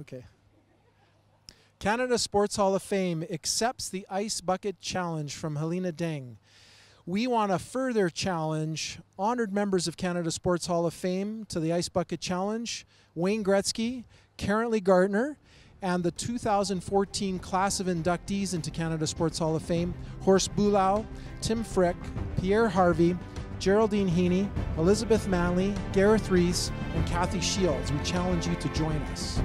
Okay. Canada Sports Hall of Fame accepts the Ice Bucket Challenge from Helena Deng. We want to further challenge honored members of Canada Sports Hall of Fame to the Ice Bucket Challenge Wayne Gretzky, Kerrin Lee-Gartner, and the 2014 class of inductees into Canada Sports Hall of Fame Horst Bulau, Tim Frick, Pierre Harvey, Geraldine Heaney, Elizabeth Manley, Gareth Rees, and Kathy Shields. We challenge you to join us.